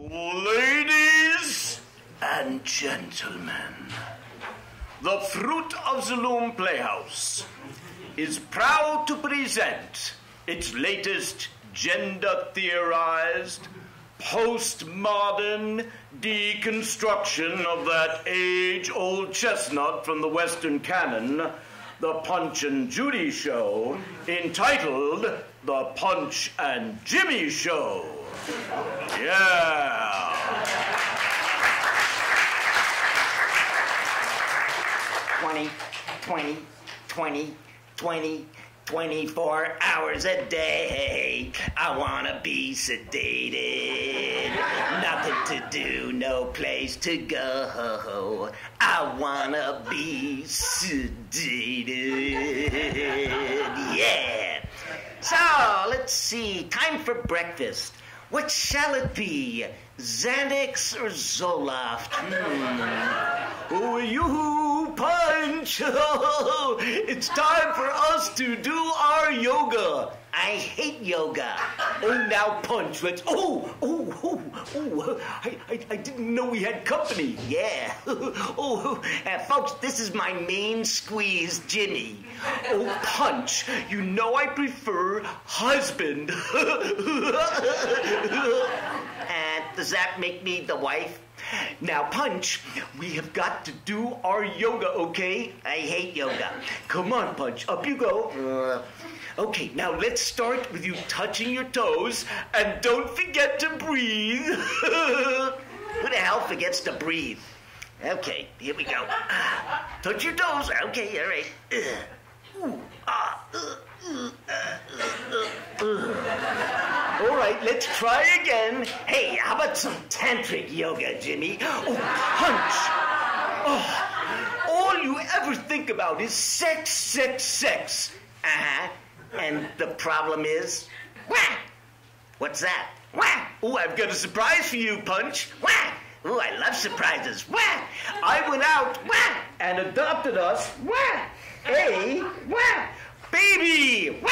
Ladies and gentlemen, the Fruit of the Loom Playhouse is proud to present its latest gender theorized, postmodern deconstruction of that age old chestnut from the Western canon, the Punch and Judy Show, entitled The Punch and Jimmy Show. Yeah. 20, 20, 20, 20, 24 hours a day. I wanna be sedated. Nothing to do, no place to go. I wanna be sedated. Yeah. So, let's see. Time for breakfast. What shall it be? Xanax or Zoloft? Hmm. Oh, you punch! it's time for us to do our yoga. I hate yoga. Oh, now punch. Let's. Oh, oh, oh, oh! I, I, I didn't know we had company. Yeah. oh, uh, folks, this is my main squeeze, Jimmy. Oh, punch! You know I prefer husband. and does that make me the wife? Now, Punch, we have got to do our yoga, okay? I hate yoga. Come on, Punch, up you go. Uh, Okay, now let's start with you touching your toes, and don't forget to breathe. who the hell forgets to breathe? Okay, here we go. Touch your toes. Okay, all right. Ooh, ah, uh. All right, let's try again. Hey, how about some tantric yoga, Jimmy? Oh, punch! Oh, all you ever think about is sex, sex, sex. Uh-huh. And the problem is, wah! What's that? Wah! Oh, I've got a surprise for you, Punch. Wah! Oh, I love surprises. Wah! I went out Wah! and adopted us Wah! a Wah! Baby. Wah!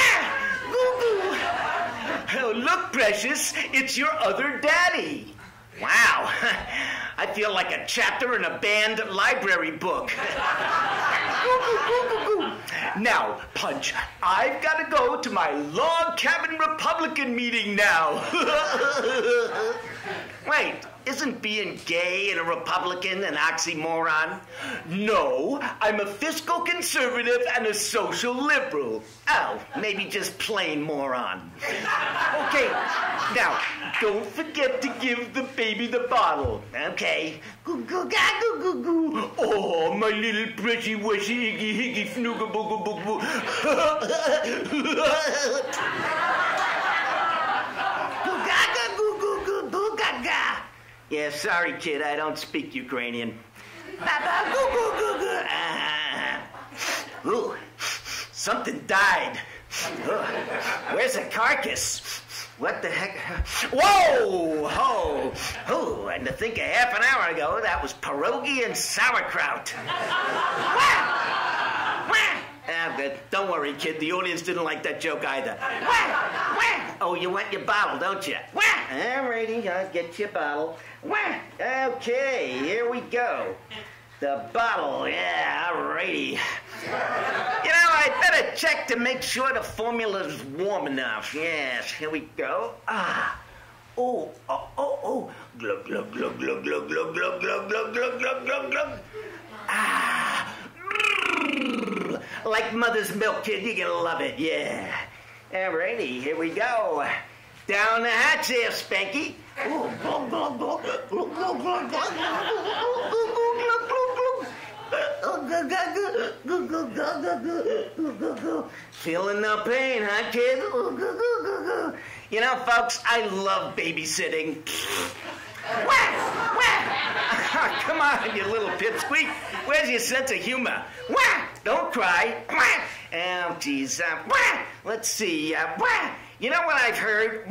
Oh, look, precious, it's your other daddy. Wow, I feel like a chapter in a banned library book. Now, Punch, I've got to go to my log cabin Republican meeting now. Wait, isn't being gay and a Republican an oxymoron? no, I'm a fiscal conservative and a social liberal. Oh, maybe just plain moron. Okay, now, don't forget to give the baby the bottle. Okay. Goo goo ga goo goo goo. Oh, my little pretty wishy iggy higgy fnooga booga boog boo. Goo ga ga goo goo goo goo ga ga. Yeah, sorry, kid, I don't speak Ukrainian. Ooh, something died. Where's the carcass? What the heck? Whoa! Ho! Oh, and to think a half an hour ago, that was pierogi and sauerkraut. Wah! Wah! Ah, good. Don't worry, kid. The audience didn't like that joke either. Wah! Wah! Oh, you want your bottle, don't you? Wah! Alrighty, I'll get your bottle. Wah! Okay, here we go. The bottle, yeah, alrighty. You know, I better check to make sure the formula's warm enough. Yes, here we go. Ah. Oh, oh, oh, oh. Glug, glug, glug, glug, glug, glug, glug, glug, glug, glug, glug, glug, glug. Ah like mother's milk, kid. You're going to love it, yeah. Alrighty, here we go. Down the hatch there, Spanky. Feeling no pain, huh, kid? You know, folks, I love babysitting. Wah! Wah! Come on, you little pipsqueak. Where's your sense of humor? Wah! Don't cry. Oh, geez. Uh! Let's see. Uh! You know what I've heard?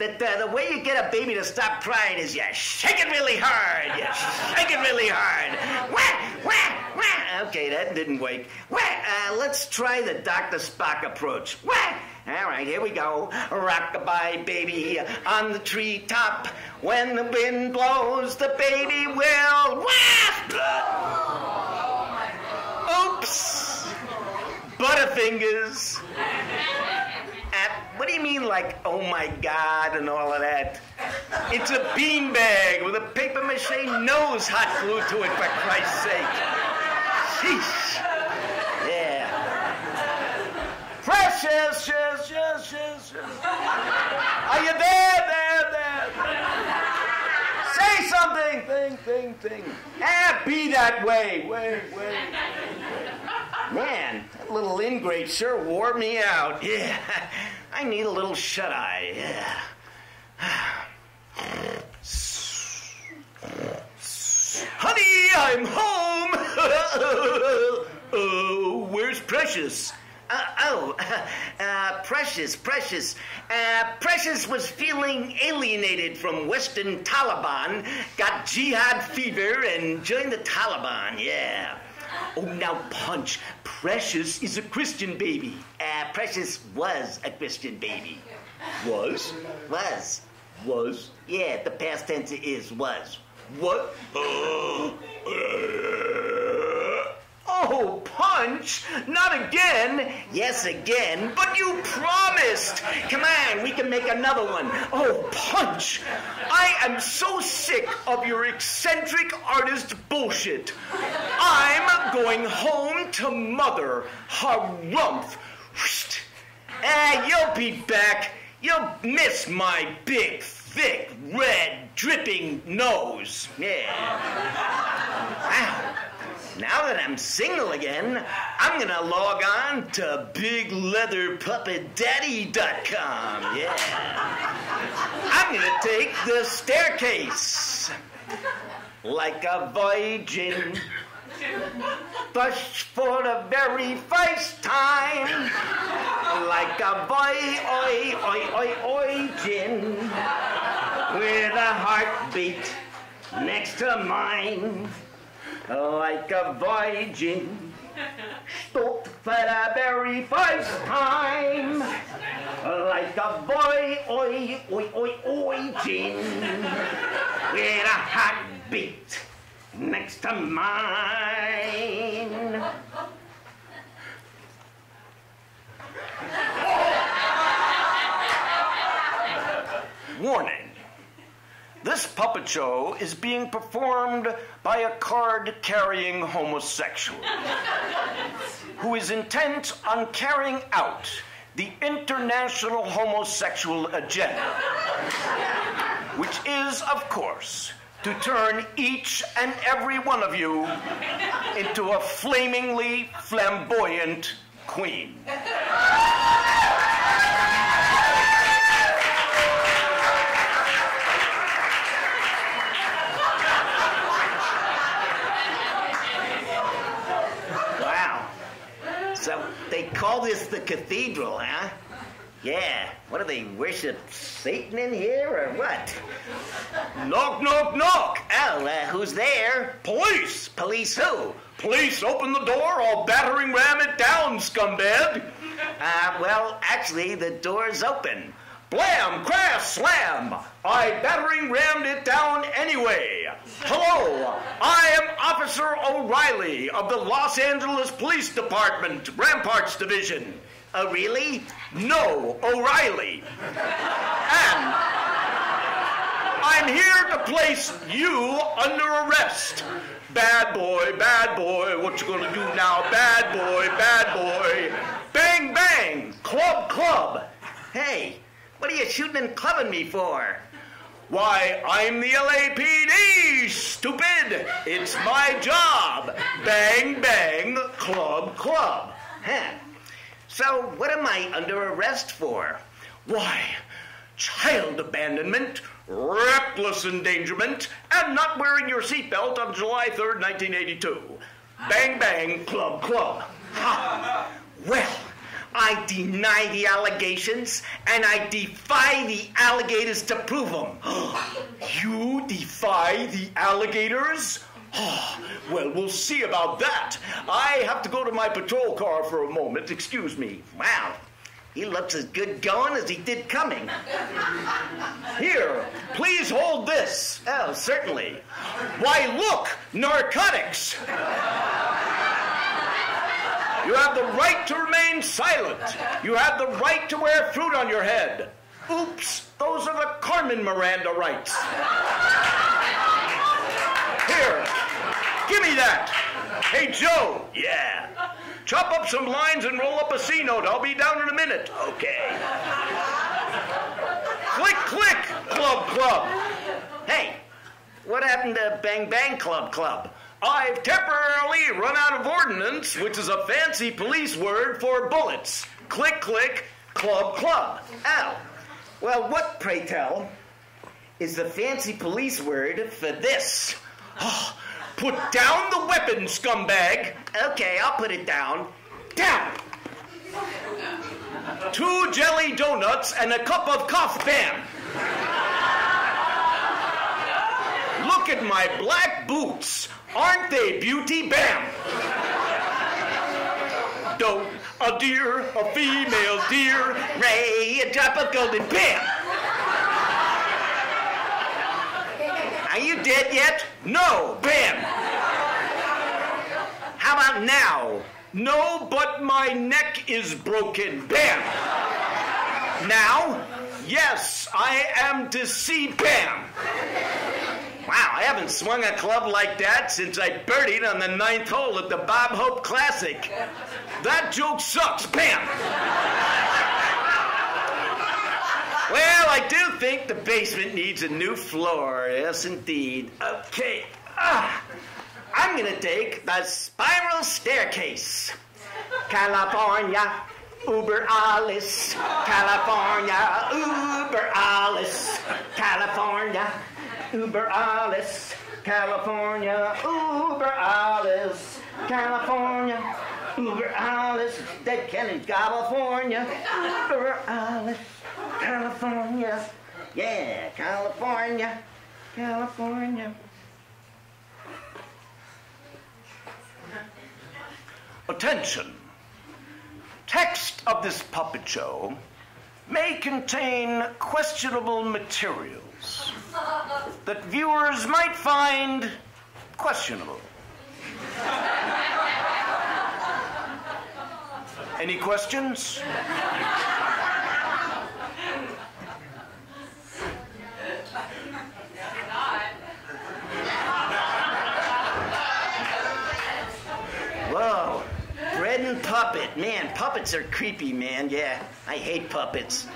That uh, the way you get a baby to stop crying is you shake it really hard. You shake it really hard. Okay, that didn't work. Uh, let's try the Dr. Spock approach. All right, here we go. Rockabye, baby, on the treetop. When the wind blows, the baby will waft. Butterfingers. Uh, what do you mean, like, oh my God, and all of that? It's a beanbag with a paper mache nose hot glued to it, for Christ's sake. Sheesh. Yeah. Precious, yes, yes, yes, yes. Are you there, there, there? Say something, thing, thing, thing. Ah, be that way. Wait, wait. Man, that little ingrate sure wore me out. Yeah, I need a little shut eye. Yeah. Honey, I'm home. oh, where's Precious? Uh, oh, uh, Precious, Precious. Uh, Precious was feeling alienated from Western Taliban, got jihad fever, and joined the Taliban, yeah. Oh, now, Punch, Precious is a Christian baby. Uh, Precious was a Christian baby. Was? Was. Was? Yeah, the past tense is was. What? Oh, Punch! Not again! Yes, again, but you promised! Come on, we can make another one. Oh, Punch! I am so sick of your eccentric artist bullshit. I'm going home to Mother. Harumph! Ah, you'll be back. You'll miss my big, thick, red, dripping nose. Yeah. Wow. Now that I'm single again, I'm gonna log on to BigLeatherPuppetDaddy.com. Yeah. I'm gonna take the staircase like a virgin. But for the very first time, like a boy, oi, oi, oi, oi, gin, with a heartbeat next to mine, like a virgin. Stop for the very first time, like a boy, oi, oi, oi, oi, gin, with a heartbeat next to mine. Warning. This puppet show is being performed by a card carrying homosexual who is intent on carrying out the international homosexual agenda, which is, of course, to turn each and every one of you into a flamingly flamboyant queen. Wow. So they call this the cathedral, huh? Yeah. What do they worship Satan in here or what? Knock, knock, knock! Oh, uh, who's there? Police! Police who? Police, open the door, I'll battering ram it down, scumbag! Uh, well, actually, the door's open. Blam, crash, slam! I battering rammed it down anyway. Hello, I am Officer O'Reilly of the Los Angeles Police Department, Ramparts Division. Oh, really? No, O'Reilly. And I'm here to place you under arrest. Bad boy, bad boy, what you gonna do now? Bad boy, bad boy. Bang, bang, club, club. Hey, what are you shooting and clubbing me for? Why, I'm the LAPD, stupid. It's my job. Bang, bang, club, club. Huh. So, what am I under arrest for? Why, child abandonment, reckless endangerment, and not wearing your seatbelt on July 3rd, 1982. Bang, bang, club, club. Ha. Well, I deny the allegations, and I defy the alligators to prove them. You defy the alligators? Oh, well, we'll see about that. I have to go to my patrol car for a moment. Excuse me. Wow. He looks as good going as he did coming. Here, please hold this. Oh, certainly. Why, look, narcotics. You have the right to remain silent. You have the right to wear fruit on your head. Oops, those are the Carmen Miranda rights. Give me that. Hey, Joe. Yeah. Chop up some lines and roll up a C note. I'll be down in a minute. Okay. click, click, club, club. Hey, what happened to Bang Bang Club Club? I've temporarily run out of ordnance, which is a fancy police word for bullets. Click, click, club, club. Oh, well, what, pray tell, is the fancy police word for this? Oh, put down the weapon, scumbag. Okay, I'll put it down. Down. Two jelly donuts and a cup of cough bam. Look at my black boots. Aren't they beauty? Bam! Don't a deer, a female deer, Ray, a drop of golden bam! You dead yet? no, bam! How about now? No, but my neck is broken, bam! Now, yes, I am to see bam! Wow, I haven't swung a club like that since I birdied on the ninth hole at the Bob Hope Classic. That joke sucks, bam! Well, I do think the basement needs a new floor. Yes, indeed. Okay. Ah, I'm going to take the spiral staircase. California, Über Alles. California, Über Alles. California, Über Alles. California, Über Alles. California, Über Alles. Dead Kennedy, California, Über Alles. California. Yeah, California. California. Attention. Text of this puppet show may contain questionable materials that viewers might find questionable. Any questions? Whoa. Bread and puppet. Man, puppets are creepy, man. Yeah, I hate puppets.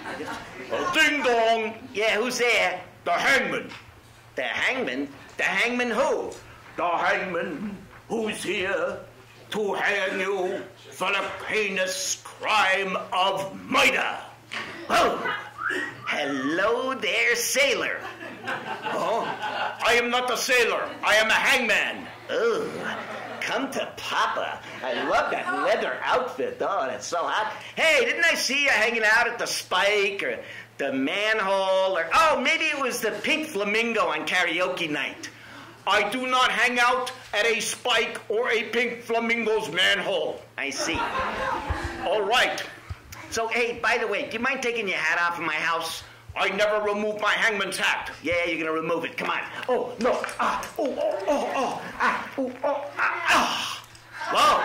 Ding dong! Yeah, who's there? The hangman. The hangman? The hangman who? The hangman who's here to hang you for the heinous crime of murder. Oh, hello there, sailor. Oh, I am not a sailor. I am a hangman. Oh, come to Papa. I love that leather outfit. Oh, that's so hot. Hey, didn't I see you hanging out at the Spike or the Manhole or oh, maybe it was the Pink Flamingo on karaoke night. I do not hang out at a spike or a pink flamingo's manhole. I see. All right. So, hey, by the way, do you mind taking your hat off in my house? I never remove my hangman's hat. Yeah, you're gonna remove it. Come on. Oh, no. Ah, oh, oh, oh, oh. Ah, oh, oh, ah, Whoa.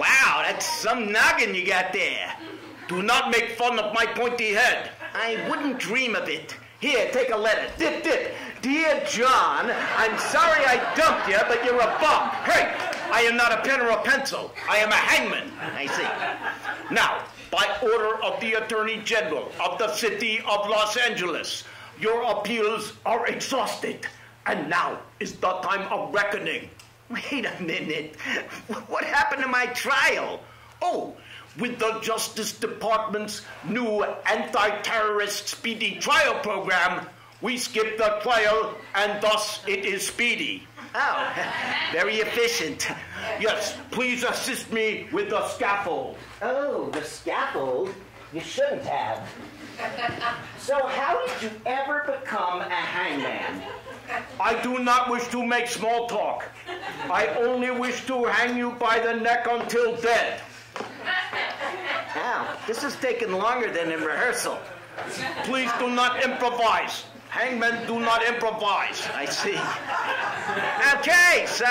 Wow, that's some noggin you got there. ah. Do not make fun of my pointy head. I wouldn't dream of it. Here, take a letter. Dip, dip. Dear John, I'm sorry I dumped you, but you're a bum. Hey, I am not a pen or a pencil. I am a hangman. I see. Now, by order of the Attorney General of the City of Los Angeles, your appeals are exhausted. And now is the time of reckoning. Wait a minute. What happened to my trial? Oh, with the Justice Department's new anti-terrorist speedy trial program, we skip the trial and thus it is speedy. Oh, very efficient. Yes, please assist me with the scaffold. Oh, the scaffold? You shouldn't have. So, how did you ever become a hangman? I do not wish to make small talk. I only wish to hang you by the neck until dead. Now, this is taking longer than in rehearsal. Please do not improvise. Hangmen do not improvise. I see. Okay, so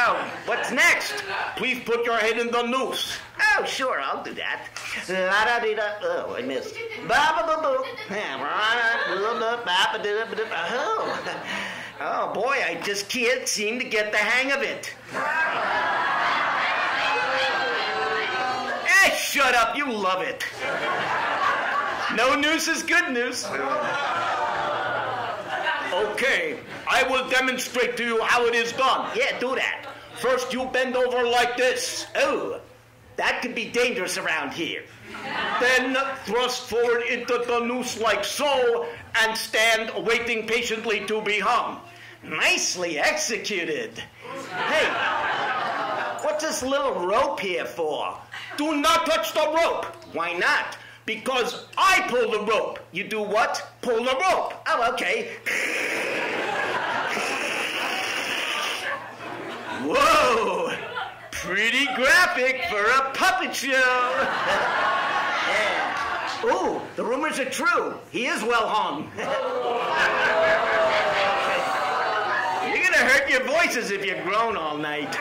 what's next? Please put your head in the noose. Oh, sure, I'll do that. La da dee da. Oh, I missed. Ba ba ba boo. Oh. oh boy, I just can't seem to get the hang of it. Hey, shut up! You love it. No news is good news. Okay, I will demonstrate to you how it is done. Yeah, do that. First, you bend over like this. Oh, that could be dangerous around here. Then thrust forward into the noose like so and stand waiting patiently to be hung. Nicely executed. Hey, what's this little rope here for? Do not touch the rope. Why not? Because I pull the rope. You do what? Pull the rope. Oh, okay. Whoa! Pretty graphic for a puppet show. yeah. Ooh, the rumors are true. He is well hung. You're gonna hurt your voices if you groan all night.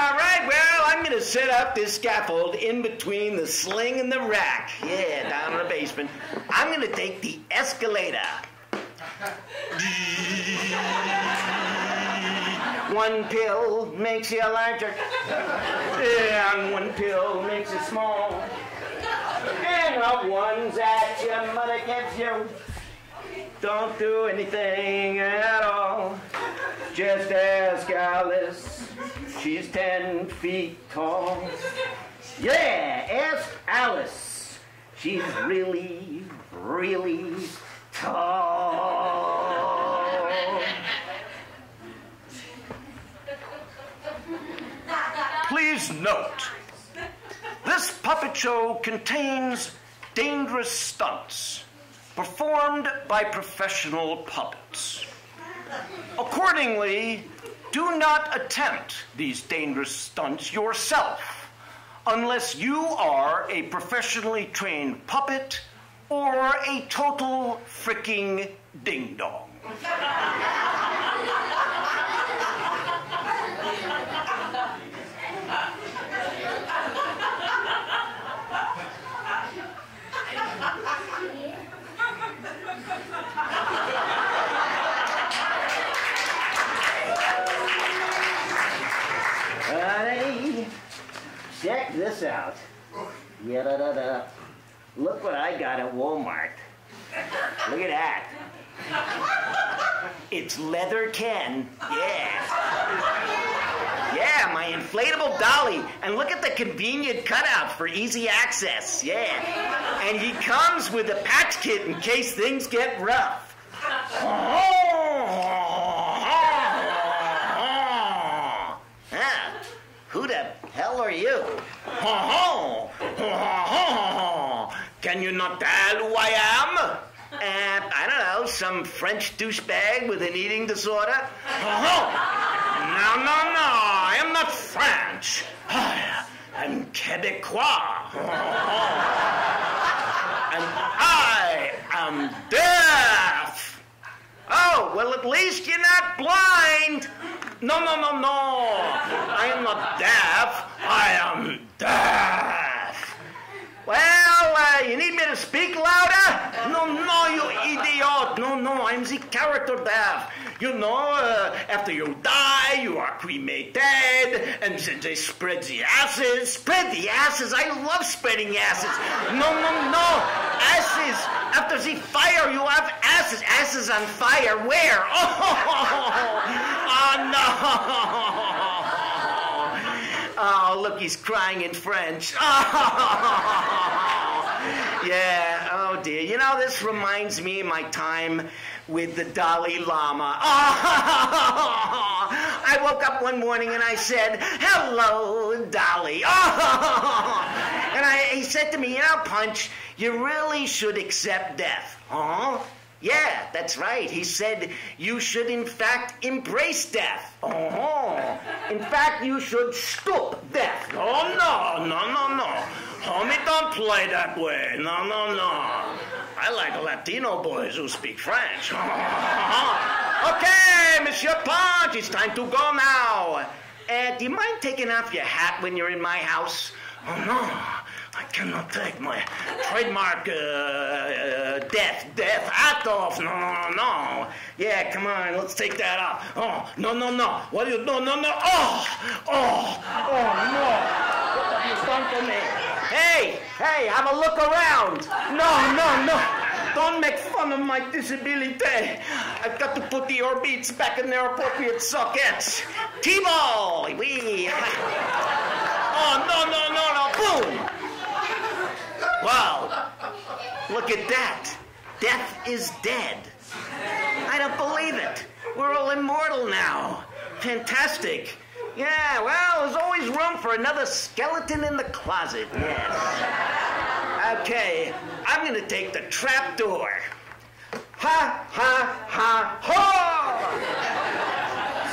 All right, well, I'm gonna set up this scaffold in between the sling and the rack. Yeah, down in the basement. I'm gonna take the escalator. One pill makes you larger, and one pill makes you small. And the ones that your mother gives you don't do anything at all. Just ask Alice, she's ten feet tall. Yeah, ask Alice, she's really, really tall. Please note, this puppet show contains dangerous stunts performed by professional puppets. Accordingly, do not attempt these dangerous stunts yourself unless you are a professionally trained puppet or a total freaking ding dong. Honey, check this out. Look what I got at Walmart. Look at that. It's leather Ken. Yeah. Yeah, my inflatable dolly. And look at the convenient cutout for easy access. Yeah. And he comes with a patch kit in case things get rough. Ah, who the hell are you? Can you not tell who I am? Uh, I don't know, some French douchebag with an eating disorder? No, no, no, I am not French. I'm Quebecois. and I am deaf. Oh, well, at least you're not blind. No, no, no, no. I am not deaf. I am deaf. Well, uh, you need me to speak louder? No, no, you idiot. No, no, I'm the character deaf. You know, uh, after you die, you are cremated, and then they spread the ashes. Spread the asses? I love spreading asses. No, no, no. Asses. After the fire, you have asses. Asses on fire. Where? Oh, oh. Oh, he's crying in French. Oh. yeah, oh dear. You know, this reminds me of my time with the Dalai Lama. I woke up one morning and I said, Hello, Dolly. and I, he said to me, You know, Punch, you really should accept death. Huh? Yeah, that's right. He said you should, in fact, embrace death. Oh, In fact, you should stop death. oh no, no, no, no. Homie, don't play that way. No, no, no. I like Latino boys who speak French. Okay, Monsieur Punch, it's time to go now. Uh, do you mind taking off your hat when you're in my house? Oh no, I cannot take my trademark uh, uh, death, death hat off. No, no, no. Yeah, come on, let's take that off. Oh, no, no, no. What do you, no, no, no. Oh, oh, oh, no. What have you done to me? Hey, hey, have a look around. No, no, no. Don't make fun of my disability. I've got to put the orbits back in their appropriate sockets. T-ball, we. Oh, no, no, no, no. Boom. Wow, look at that. Death is dead. I don't believe it. We're all immortal now. Fantastic. Yeah, well, there's always room for another skeleton in the closet. Yes. Okay, I'm gonna take the trap door. Ha, ha, ha, ha!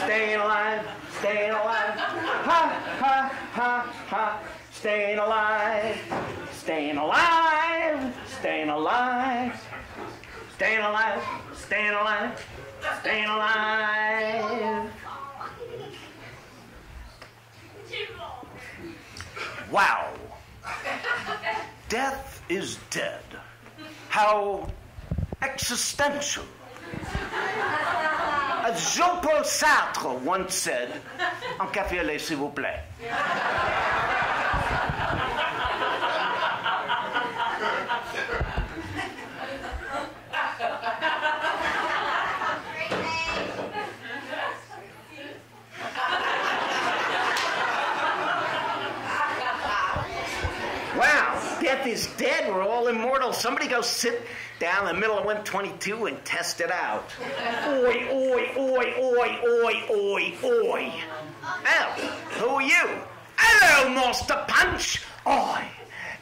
Staying alive, staying alive. Ha, ha, ha, ha. Staying alive, staying alive, staying alive, staying alive, staying alive, staying alive. Wow. Death is dead. How existential. As Jean-Paul Sartre once said, un café s'il vous plaît. Wow, death is dead. We're all immortal. Somebody go sit down in the middle of 122 and test it out. Oi, oi, oi, oi, oi, oi, oi. Oh, who are you? Hello, Master Punch. I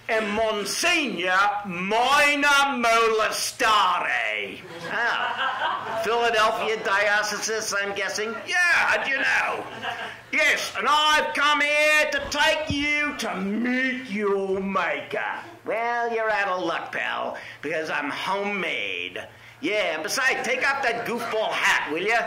am Monsignor Minor Molestare. Oh, ah, Philadelphia diocese, I'm guessing. Yeah, how'd you know? Yes, and I've come here to take you to meet your maker. Well, you're out of luck, pal, because I'm homemade. Yeah, and besides, take off that goofball hat, will you?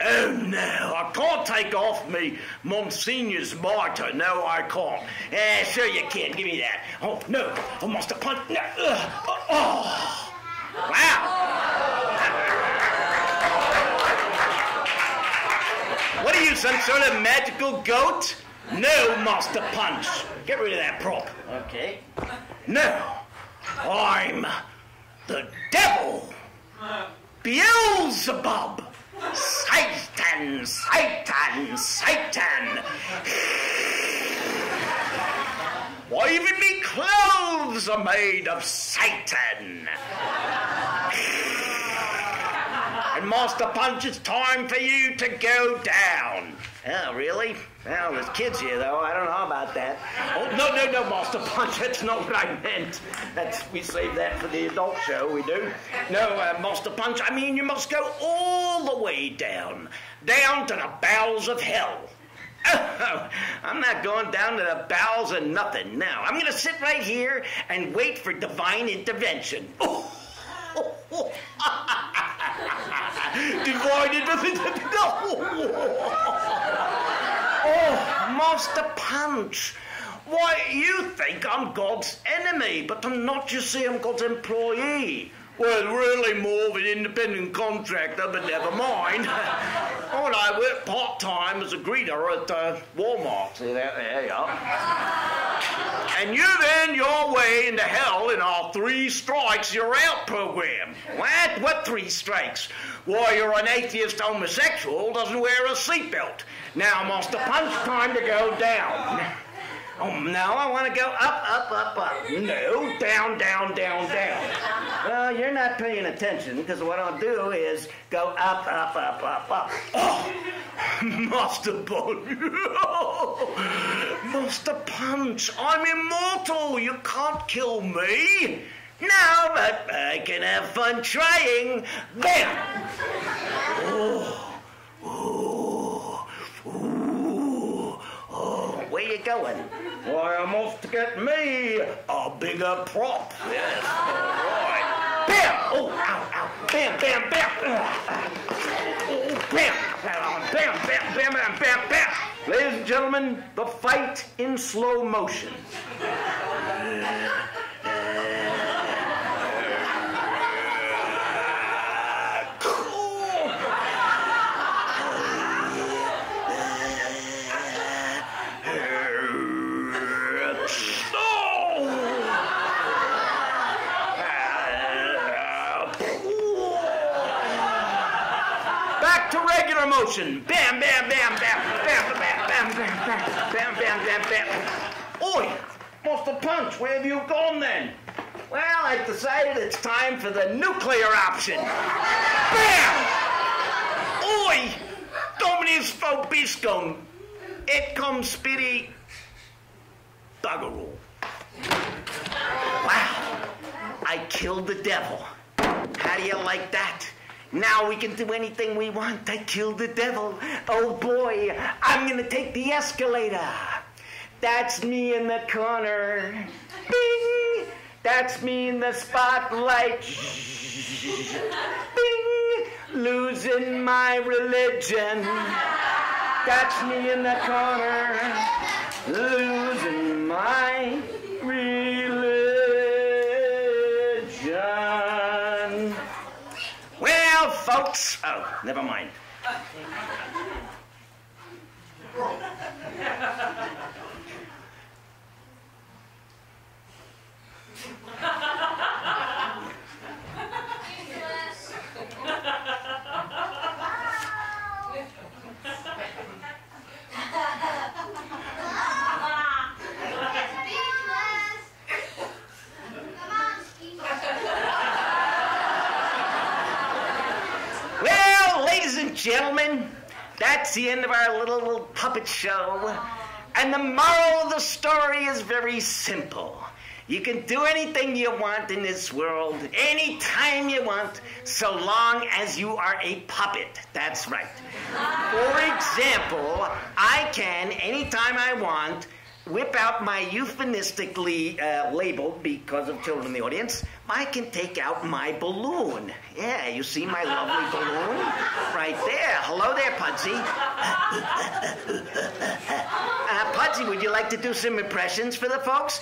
Oh no, I can't take off me Monsignor's mitre. No, I can't. Eh, sure you can. Give me that. Oh no, I must have punched. No. Uh, oh. Wow. What are you, some sort of magical goat? No, Master Punch. Get rid of that prop. Okay. No, I'm the devil. Beelzebub. Satan, Satan, Satan. Why, even me clothes are made of Satan. And Master Punch, it's time for you to go down. Oh, really? Well, there's kids here, though. I don't know about that. Oh, no, no, no, Master Punch, that's not what I meant. That's, we save that for the adult show, we do. No, uh, Master Punch, I mean you must go all the way down. Down to the bowels of hell. Oh, I'm not going down to the bowels of nothing now. I'm going to sit right here and wait for divine intervention. Oh, Divided Oh, Master Punch. Why, you think I'm God's enemy, but I'm not, you see, I'm God's employee. Well, really more of an independent contractor, but never mind. oh, I work part-time as a greeter at uh, Walmart. See, there, there you are. And you've then your way into hell in our three strikes you're out program. What? What three strikes? Why, you're an atheist homosexual doesn't wear a seatbelt. Now, Master Punch, time to go down. Oh, no, I want to go up, up, up, up. No, down, down, down, down. Well, you're not paying attention because what I'll do is go up, up, up, up, up. Oh, Master Punch. Master Punch, I'm immortal. You can't kill me. No, but I can have fun trying. Bam! Oh, oh, oh, oh. Where you going? Why, I'm off to get me a bigger prop. Yes, all right. Bam! Oh. Bam, bam, bam. Bam. Bam, bam, bam, bam, bam, bam. Ladies and gentlemen, the fight in slow motion. Motion. Bam, bam, bam, bam, bam, bam, bam, bam, bam, bam, bam, bam, bam. Oi! Master Punch, where have you gone then? Well, I've decided it's time for the nuclear option. Bam! Oi! Dominus vobiscum. Et cum spiri doggeroo. Wow. I killed the devil. How do you like that? Now we can do anything we want. I killed the devil. Oh boy, I'm gonna take the escalator. That's me in the corner. Bing! That's me in the spotlight. Bing! Losing my religion. That's me in the corner. Losing my Oh, never mind. Well, ladies and gentlemen, that's the end of our little, little puppet show. And the moral of the story is very simple. You can do anything you want in this world, anytime you want, so long as you are a puppet. That's right. For example, I can, anytime I want, whip out my euphemistically uh, labeled, because of children in the audience, I can take out my balloon. Yeah, you see my lovely balloon? Right there. Hello there, Pudsey. uh, Pudsey, would you like to do some impressions for the folks?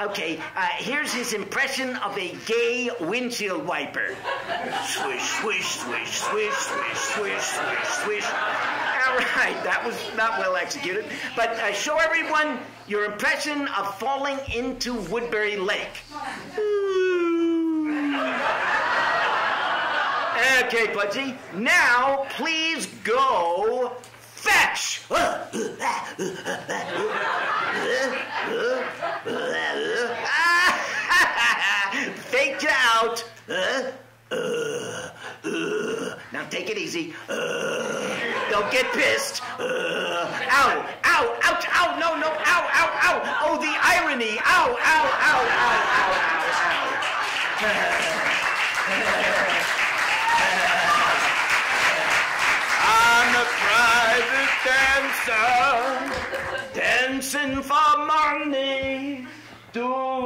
okay, uh, here's his impression of a gay windshield wiper. Swish, swish, swish, swish, swish, swish, swish, swish. All right, that was not well executed. But uh, show everyone your impression of falling into Woodbury Lake. Okay, Pudsey. Now, please go fetch. Fake you out. Now take it easy. Uh, don't get pissed. Uh, ow, ow, ouch, ow, no, no, ow, ow, ow. Oh, the irony. Ow, ow, ow, ow, ow, I'm a private dancer, dancing for money. Do